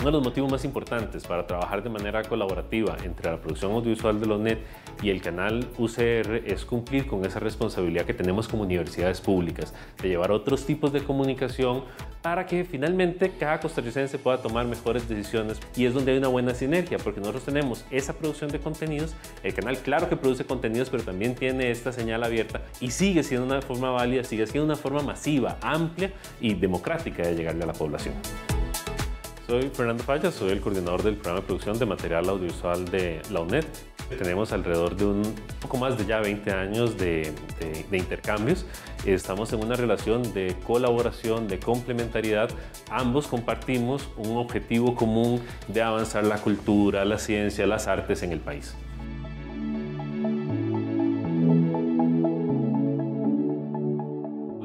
Uno de los motivos más importantes para trabajar de manera colaborativa entre la producción audiovisual de la UNED y el canal UCR es cumplir con esa responsabilidad que tenemos como universidades públicas, de llevar otros tipos de comunicación para que finalmente cada costarricense pueda tomar mejores decisiones y es donde hay una buena sinergia, porque nosotros tenemos esa producción de contenidos, el canal claro que produce contenidos, pero también tiene esta señal abierta y sigue siendo una forma válida, sigue siendo una forma masiva, amplia y democrática de llegarle a la población. Soy Fernando Falla, soy el coordinador del programa de producción de material audiovisual de la UNED. Tenemos alrededor de un poco más de ya 20 años de, de, de, intercambios. Estamos en una relación de colaboración, de complementariedad. Ambos compartimos un objetivo común de avanzar la cultura, la ciencia, las artes en el país.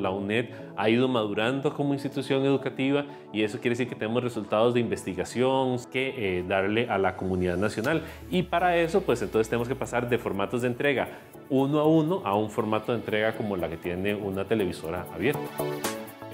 La UNED ha ido madurando como institución educativa y eso quiere decir que tenemos resultados de investigación que eh, darle a la comunidad nacional. Y para eso, pues entonces tenemos que pasar de formatos de entrega uno a uno a un formato de entrega como la que tiene una televisora abierta.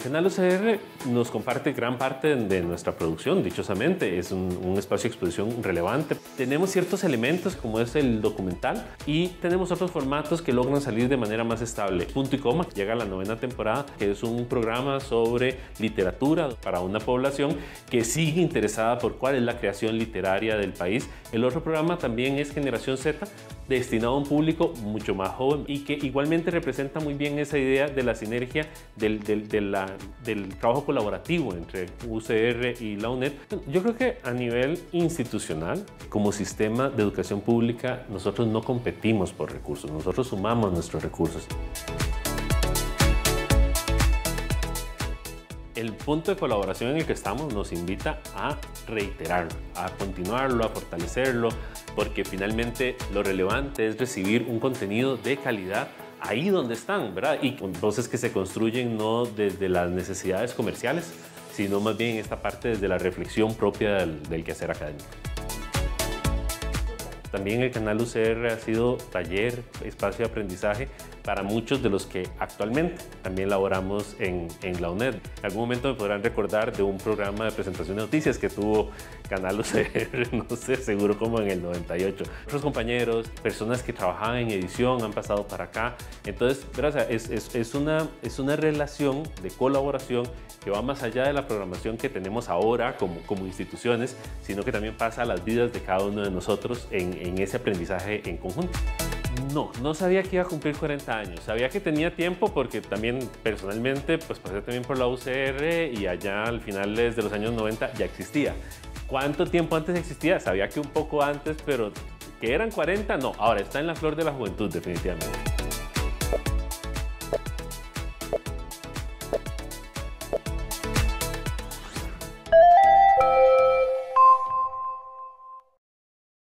Canal UCR nos comparte gran parte de nuestra producción, dichosamente, es un, un, espacio de exposición relevante. Tenemos ciertos elementos como es el documental y tenemos otros formatos que logran salir de manera más estable. Punto y coma, llega la novena temporada, que es un programa sobre literatura para una población que sigue interesada por cuál es la creación literaria del país. El otro programa también es Generación Z, destinado a un público mucho más joven y que igualmente representa muy bien esa idea de la sinergia del, del, de la, del trabajo colaborativo entre UCR y la UNED. Yo creo que a nivel institucional, como sistema de educación pública, nosotros no competimos por recursos, nosotros sumamos nuestros recursos. El punto de colaboración en el que estamos nos invita a reiterarlo, a continuarlo, a fortalecerlo, porque finalmente lo relevante es recibir un contenido de calidad ahí donde están, ¿verdad? Y con voces que se construyen no desde las necesidades comerciales, sino más bien esta parte desde la reflexión propia del, del quehacer académico. También el canal UCR ha sido taller, espacio de aprendizaje para muchos de los que actualmente también laboramos en, en, la UNED. En algún momento me podrán recordar de un programa de presentación de noticias que tuvo Canal UCR, no sé, seguro como en el 98. Otros compañeros, personas que trabajaban en edición han pasado para acá. Entonces, es, es, es, una, es una relación de colaboración que va más allá de la programación que tenemos ahora como, como instituciones, sino que también pasa a las vidas de cada uno de nosotros en, en ese aprendizaje en conjunto. No, no sabía que iba a cumplir 40 años. Sabía que tenía tiempo porque también personalmente pues pasé también por la UCR y allá al final de los años 90 ya existía. ¿Cuánto tiempo antes existía? Sabía que un poco antes, pero que eran 40, no. Ahora está en la flor de la juventud definitivamente.